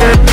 We'll.